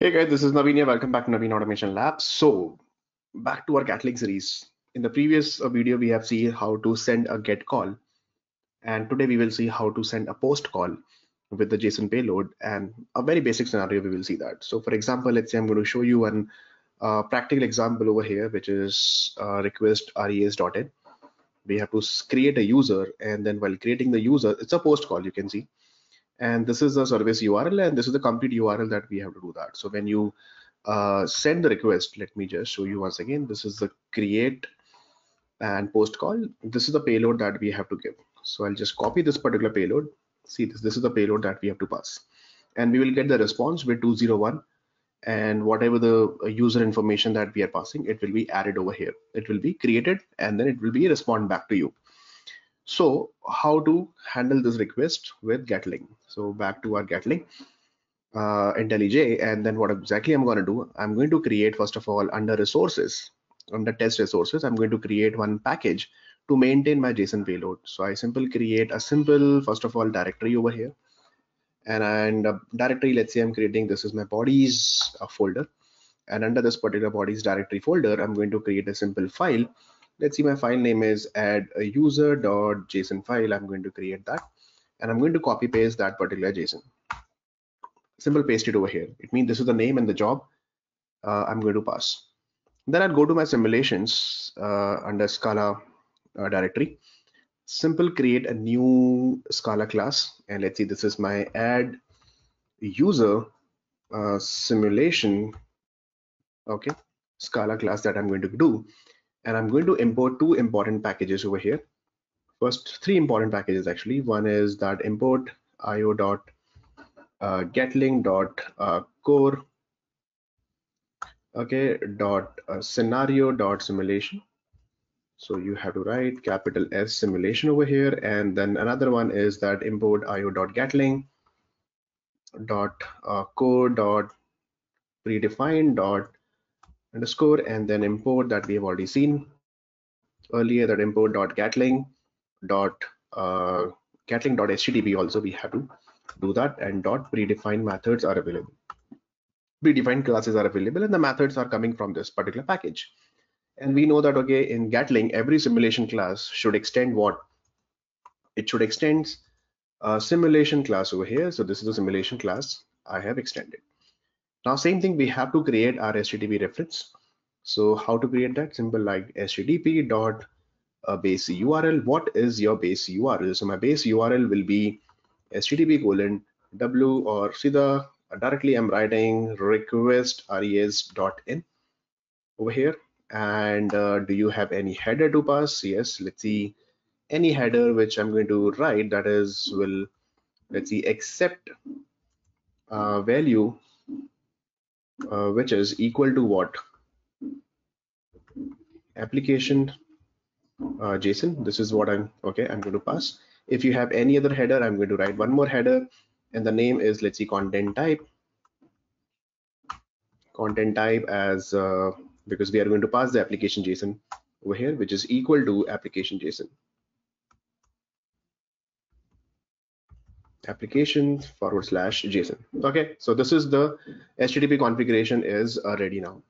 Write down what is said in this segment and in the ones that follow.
Hey guys, this is Naveen here. Welcome back to Naveen Automation Lab. So back to our Gatling series. In the previous uh, video, we have seen how to send a get call. And today we will see how to send a post call with the JSON payload and a very basic scenario we will see that. So for example, let's say I'm going to show you an uh, practical example over here, which is uh, reqres.in. We have to create a user and then while creating the user, it's a post call you can see and this is the service URL and this is the complete URL that we have to do that. So when you uh, send the request, let me just show you once again. This is the create and post call. This is the payload that we have to give. So I'll just copy this particular payload. See this, this is the payload that we have to pass. And we will get the response with 201 and whatever the uh, user information that we are passing, it will be added over here. It will be created and then it will be respond back to you. So how to handle this request with Gatling? So back to our Gatling uh, IntelliJ, and then what exactly I'm going to do? I'm going to create first of all under resources, under test resources, I'm going to create one package to maintain my JSON payload. So I simply create a simple first of all directory over here, and and uh, directory. Let's say I'm creating this is my bodies uh, folder, and under this particular bodies directory folder, I'm going to create a simple file let's see my file name is add a user.json file. I'm going to create that and i'm going to copy paste that particular json. Simple paste it over here. It means this is the name and the job uh, i'm going to pass. Then i'll go to my simulations uh, under scala uh, directory. Simple create a new scala class and let's see this is my add user uh, simulation okay scala class that i'm going to do and I'm going to import two important packages over here. First, three important packages actually. One is that import io dot uh, gatling dot uh, core okay dot uh, scenario dot simulation. So you have to write capital S simulation over here, and then another one is that import io dot gatling dot uh, core dot predefined dot underscore and then import that we have already seen. Earlier that import dot gatling dot uh, gatling dot http also we have to do that and dot predefined methods are available. Predefined classes are available and the methods are coming from this particular package. And we know that okay in gatling every simulation class should extend what? It should extend a simulation class over here. So this is the simulation class i have extended now same thing, we have to create our HTTP reference. So how to create that? Simple like HTTP dot uh, base URL. What is your base URL? So my base URL will be HTTP colon W or see the uh, directly I'm writing reqres dot in over here. And uh, do you have any header to pass? Yes, let's see any header which I'm going to write that is will let's see accept uh, value uh, which is equal to what application uh, JSON. This is what I'm okay. I'm going to pass. If you have any other header, I'm going to write one more header, and the name is let's see content type. Content type as uh, because we are going to pass the application JSON over here, which is equal to application JSON. Application forward slash JSON. Okay, so this is the HTTP configuration is uh, ready now.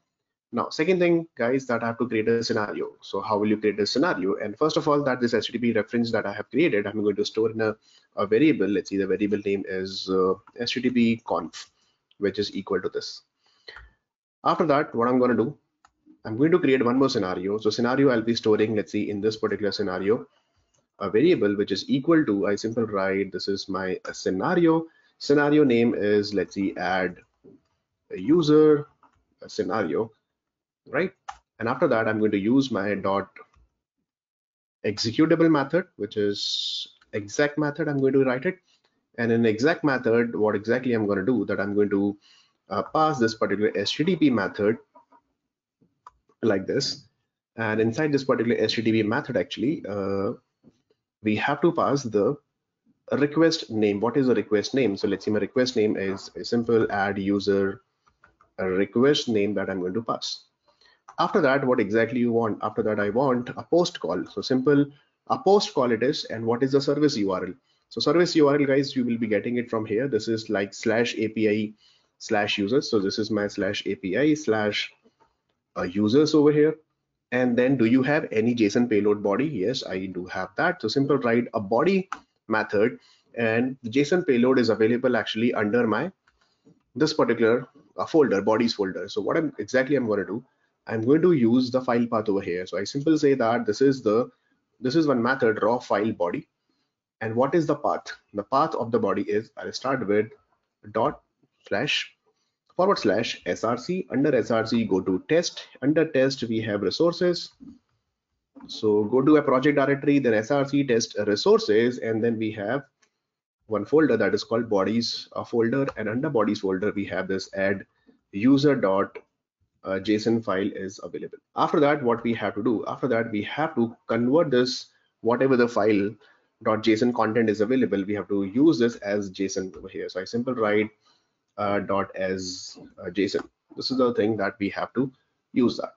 Now, second thing, guys, that I have to create a scenario. So how will you create a scenario? And first of all, that this HTTP reference that I have created, I'm going to store in a, a variable. Let's see, the variable name is uh, HTTP conf, which is equal to this. After that, what I'm going to do, I'm going to create one more scenario. So scenario I'll be storing, let's see, in this particular scenario, a variable which is equal to I simple write this is my scenario. Scenario name is let's see add a user a scenario right? And after that I'm going to use my dot executable method which is exec method I'm going to write it. And in exec method what exactly I'm going to do that I'm going to uh, pass this particular HTTP method like this. And inside this particular HTTP method actually uh, we have to pass the request name. What is the request name? So let's see my request name is a simple add user a request name that I'm going to pass. After that, what exactly you want? After that, I want a post call. So simple, a post call it is. And what is the service URL? So service URL, guys, you will be getting it from here. This is like slash API slash users so this is my slash api slash uh, users over here and then do you have any json payload body? Yes i do have that. So simple write a body method. And the json payload is available actually under my this particular uh, folder bodies folder. So what i'm exactly i'm going to do i'm going to use the file path over here. So i simply say that this is the this is one method raw file body. And what is the path? The path of the body is i'll start with dot slash forward slash src under src go to test. Under test we have resources. So go to a project directory then src test resources and then we have one folder that is called bodies folder and under bodies folder we have this add user dot uh, json file is available. After that what we have to do after that we have to convert this whatever the file dot json content is available we have to use this as json over here. So i simply write dot as uh, json. This is the thing that we have to use that.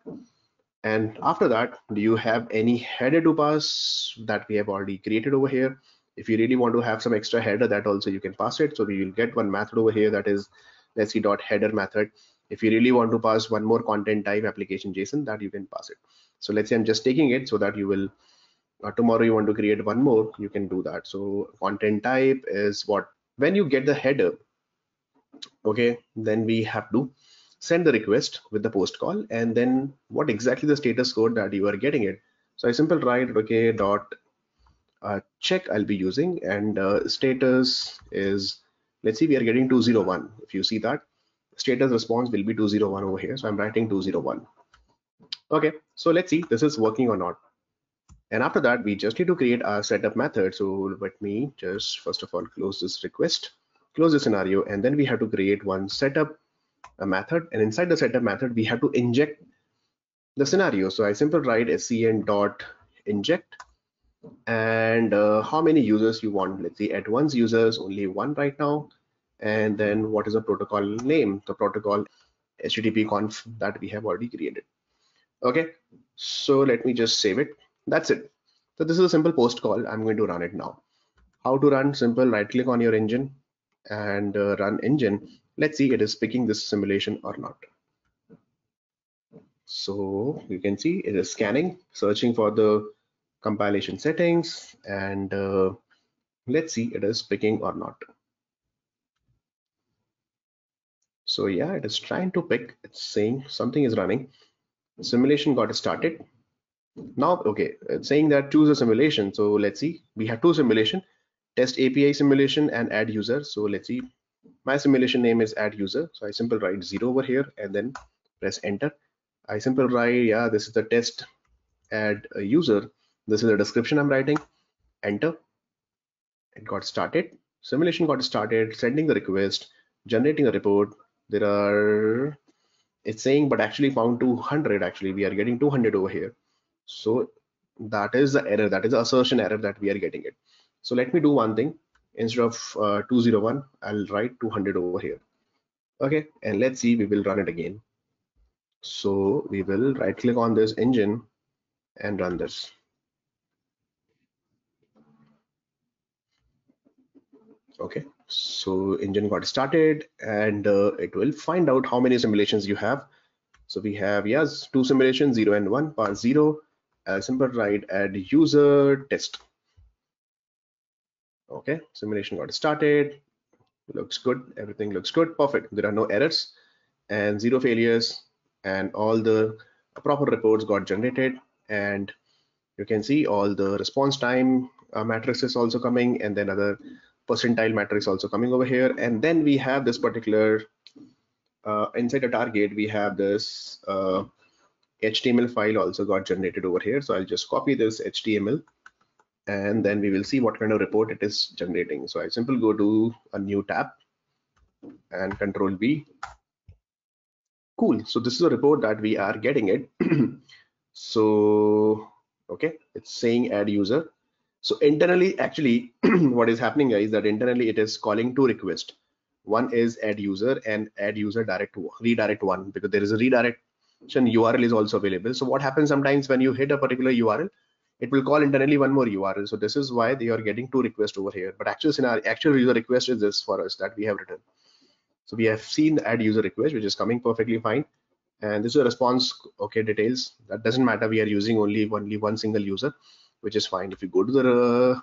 And after that do you have any header to pass that we have already created over here? If you really want to have some extra header that also you can pass it. So we will get one method over here that is let's see dot header method. If you really want to pass one more content type application json that you can pass it. So let's say i'm just taking it so that you will uh, tomorrow you want to create one more you can do that. So content type is what when you get the header okay then we have to send the request with the post call and then what exactly the status code that you are getting it. So i simply write okay dot uh, check I'll be using and uh, status is let's see we are getting 201 if you see that status response will be 201 over here. So I'm writing 201 okay so let's see this is working or not. And after that we just need to create our setup method. So let me just first of all close this request close the scenario and then we have to create one setup a method and inside the setup method we have to inject the scenario. So I simply write scn dot inject and uh, how many users you want. Let's see at once users only one right now and then what is the protocol name? The protocol http conf that we have already created. Okay so let me just save it. That's it. So this is a simple post call. I'm going to run it now. How to run? Simple right click on your engine and uh, run engine. Let's see it is picking this simulation or not. So you can see it is scanning searching for the compilation settings and uh, let's see it is picking or not. So yeah it is trying to pick. It's saying something is running. Simulation got started. Now okay it's saying that choose a simulation. So let's see. We have two simulation test api simulation and add user. So let's see. My simulation name is add user. So i simply write zero over here and then press enter. I simply write yeah this is the test add user. This is the description i'm writing. Enter. It got started. Simulation got started sending the request generating a report. There are it's saying but actually found 200 actually. We are getting 200 over here. So that is the error. That is the assertion error that we are getting it so let me do one thing. Instead of uh, 201 i'll write 200 over here. Okay and let's see we will run it again. So we will right click on this engine and run this. Okay so engine got started and uh, it will find out how many simulations you have. So we have yes two simulations zero and one part zero a simple write add user test okay simulation got started. Looks good. Everything looks good. Perfect. There are no errors and zero failures and all the proper reports got generated. And you can see all the response time uh, matrices also coming and then other percentile matrix also coming over here. And then we have this particular uh, inside the target we have this uh, HTML file also got generated over here. So I'll just copy this HTML and then we will see what kind of report it is generating. So I simply go to a new tab and control V. Cool. So this is a report that we are getting it. So okay it's saying add user. So internally actually what is happening is that internally it is calling two requests. One is add user and add user direct redirect one because there is a redirection url is also available. So what happens sometimes when you hit a particular url it will call internally one more url so this is why they are getting two requests over here but actual scenario actual user request is this for us that we have written So we have seen add user request, which is coming perfectly fine. And this is a response, okay, details. That doesn't matter. We are using only only one single user, which is fine. If you go to the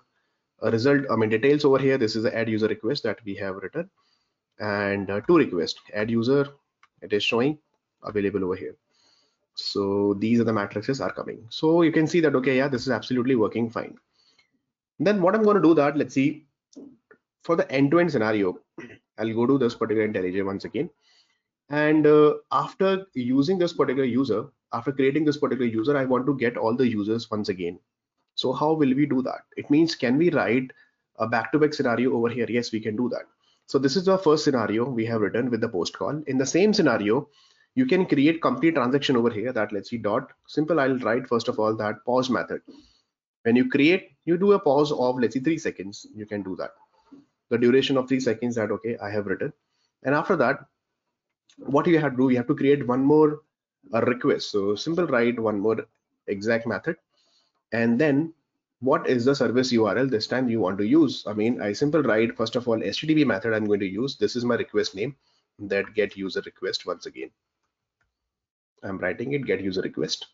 uh, result, I mean details over here, this is the add user request that we have written. And uh, to request, add user, it is showing available over here. So these are the matrices are coming. So you can see that, okay, yeah, this is absolutely working fine. Then what I'm going to do that, let's see, for the end-to-end -end scenario, I'll go to this particular IntelliJ once again. And uh, after using this particular user, after creating this particular user, I want to get all the users once again. So how will we do that? It means, can we write a back-to-back -back scenario over here? Yes, we can do that. So this is the first scenario we have written with the post call. In the same scenario, you can create complete transaction over here that let's see dot simple. I'll write first of all that pause method. When you create, you do a pause of let's see three seconds. You can do that. The duration of three seconds that okay, I have written. And after that, what you have to do you have to create one more a request so simple write one more exec method and then what is the service url this time you want to use i mean i simple write first of all http method i'm going to use this is my request name that get user request once again i'm writing it get user request.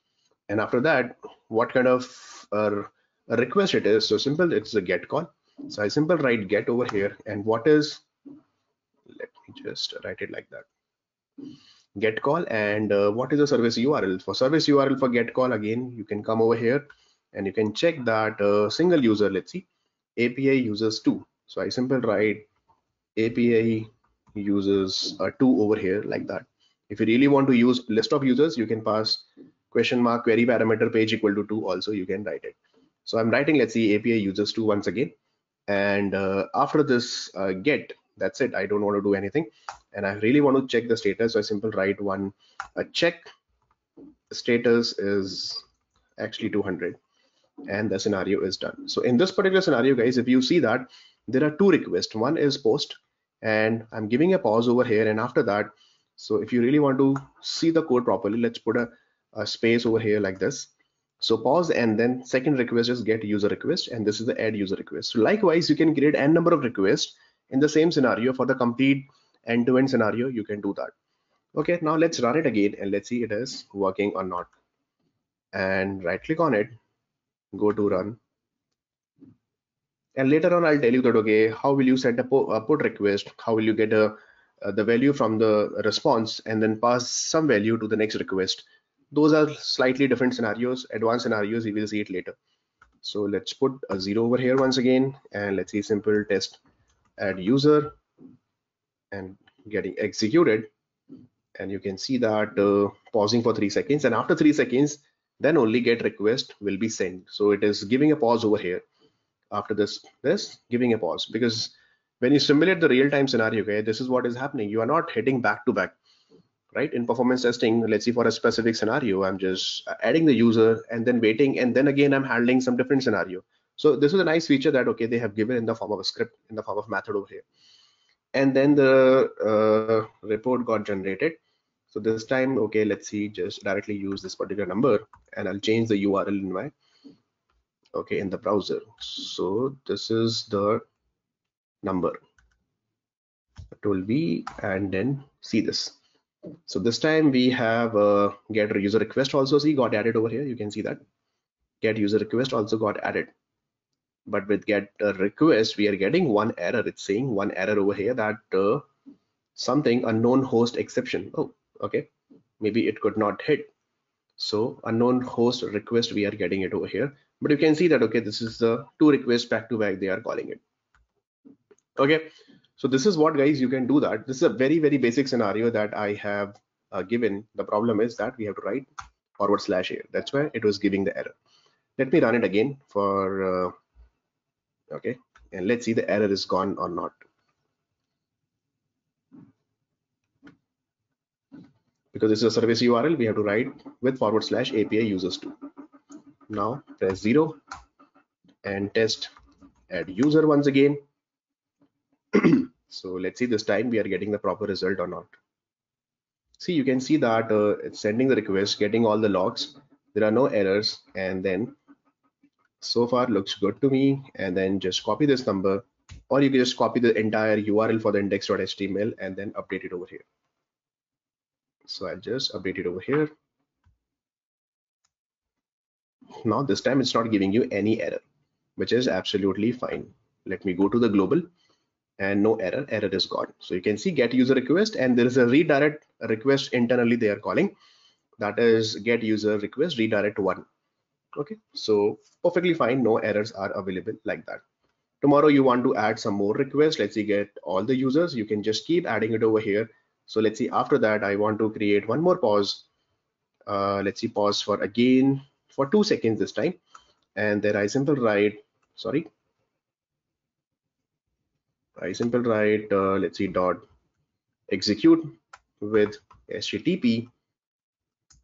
And after that what kind of uh, request it is so simple it's a get call. So i simple write get over here and what is let me just write it like that. Get call and uh, what is the service url for service url for get call again you can come over here and you can check that uh, single user let's see api users 2 so i simple write api users uh, 2 over here like that if you really want to use list of users you can pass question mark query parameter page equal to 2 also you can write it. So i'm writing let's see api users 2 once again. And uh, after this uh, get that's it. I don't want to do anything. And i really want to check the status. So i simply write one a check. Status is actually 200 and the scenario is done. So in this particular scenario guys if you see that there are two requests. One is post. And i'm giving a pause over here. And after that so if you really want to see the code properly let's put a, a space over here like this. So pause and then second request is get user request and this is the add user request. So likewise you can create n number of requests in the same scenario for the complete end-to-end -end scenario you can do that. Okay now let's run it again and let's see it is working or not. And right click on it go to run. And later on i'll tell you that okay how will you set a, a uh, put request? How will you get a uh, the value from the response and then pass some value to the next request. Those are slightly different scenarios. Advanced scenarios we will see it later. So let's put a zero over here once again and let's see simple test add user and getting executed. And you can see that uh, pausing for three seconds and after three seconds then only get request will be sent. So it is giving a pause over here. After this this giving a pause because when you simulate the real-time scenario okay this is what is happening. You are not hitting back to back right? In performance testing let's see for a specific scenario i'm just adding the user and then waiting and then again i'm handling some different scenario. So this is a nice feature that okay they have given in the form of a script in the form of method over here. And then the uh, report got generated. So this time okay let's see just directly use this particular number and i'll change the url in my okay in the browser. So this is the number. Tool b and then see this. So this time we have get user request also. See got added over here. You can see that. Get user request also got added. But with get request we are getting one error. It's saying one error over here that uh, something unknown host exception. Oh okay. Maybe it could not hit. So unknown host request we are getting it over here. But you can see that okay this is the two requests back to back they are calling it okay. So this is what guys you can do that. This is a very very basic scenario that i have uh, given. The problem is that we have to write forward slash here that's why it was giving the error. Let me run it again for uh, okay. And let's see the error is gone or not. Because this is a service url we have to write with forward slash api users to now press zero and test add user once again so let's see this time we are getting the proper result or not. See you can see that uh, it's sending the request getting all the logs. There are no errors. And then so far looks good to me. And then just copy this number. Or you can just copy the entire url for the index.html and then update it over here. So i'll just update it over here. Now this time it's not giving you any error which is absolutely fine. Let me go to the global and no error error is gone. So you can see get user request and there is a redirect request internally they are calling. That is get user request redirect one. Okay so perfectly fine no errors are available like that. Tomorrow you want to add some more requests. Let's see get all the users. You can just keep adding it over here. So let's see after that i want to create one more pause. Uh, let's see pause for again for two seconds this time. And then i simple write sorry I simple write uh, let's see dot execute with http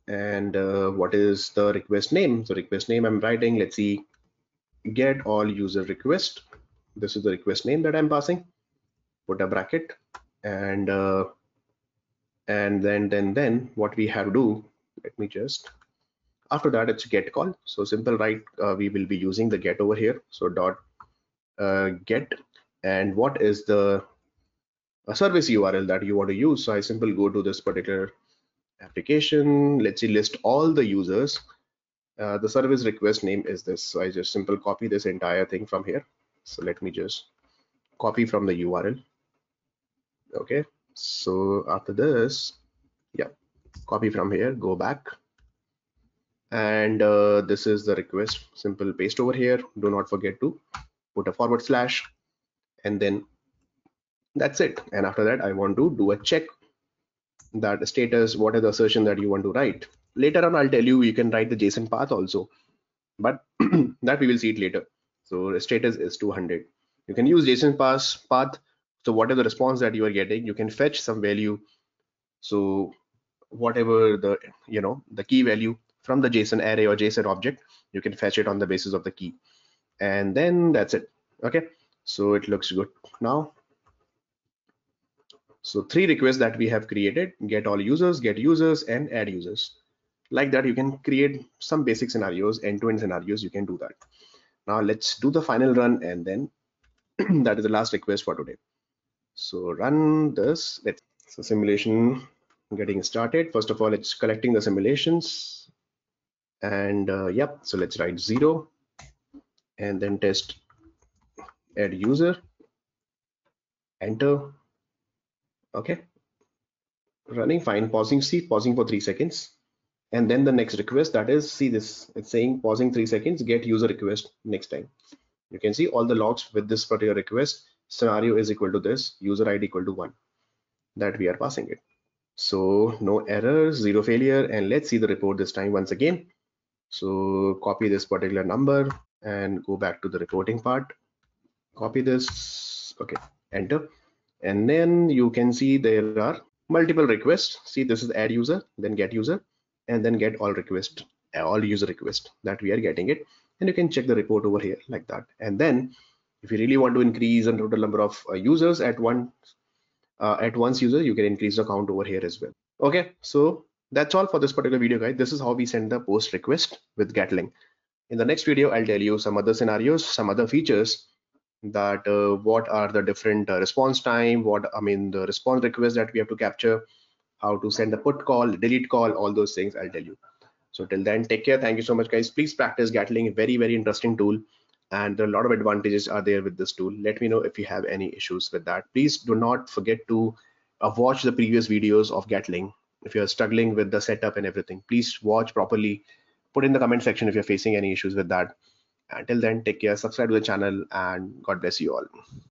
and uh, what is the request name? So request name i'm writing let's see get all user request. This is the request name that i'm passing. Put a bracket and uh, and then then then what we have to do let me just after that it's get call. So simple write uh, we will be using the get over here. So dot uh, get and what is the service url that you want to use? So i simply go to this particular application. Let's see list all the users. Uh, the service request name is this. So i just simple copy this entire thing from here. So let me just copy from the url okay. So after this yeah copy from here go back. And uh, this is the request. Simple paste over here. Do not forget to put a forward slash and then that's it. And after that i want to do a check that status what is the assertion that you want to write. Later on i'll tell you you can write the json path also. But that we will see it later. So status is 200 you can use json pass path. So whatever the response that you are getting you can fetch some value. So whatever the you know the key value from the json array or json object you can fetch it on the basis of the key. And then that's it. Okay so it looks good now. So three requests that we have created get all users get users and add users. Like that you can create some basic scenarios end-to-end -end scenarios you can do that. Now let's do the final run and then that is the last request for today. So run this. Let's so simulation getting started. First of all it's collecting the simulations. And uh, yep so let's write zero. And then test add user enter okay. Running fine pausing see pausing for three seconds. And then the next request that is see this it's saying pausing three seconds get user request next time. You can see all the logs with this particular request. Scenario is equal to this user id equal to one that we are passing it. So no errors zero failure and let's see the report this time once again. So copy this particular number and go back to the reporting part copy this. Okay enter. And then you can see there are multiple requests. See this is add user then get user and then get all request all user request that we are getting it. And you can check the report over here like that. And then if you really want to increase the total number of uh, users at one uh, at once user you can increase the count over here as well. Okay so that's all for this particular video guys. This is how we send the post request with gatling. In the next video i'll tell you some other scenarios some other features that uh, what are the different uh, response time what i mean the response request that we have to capture how to send the put call delete call all those things i'll tell you. So till then take care. Thank you so much guys. Please practice gatling. Very very interesting tool. And a lot of advantages are there with this tool. Let me know if you have any issues with that. Please do not forget to uh, watch the previous videos of gatling. If you're struggling with the setup and everything please watch properly. Put in the comment section if you're facing any issues with that until then take care subscribe to the channel and god bless you all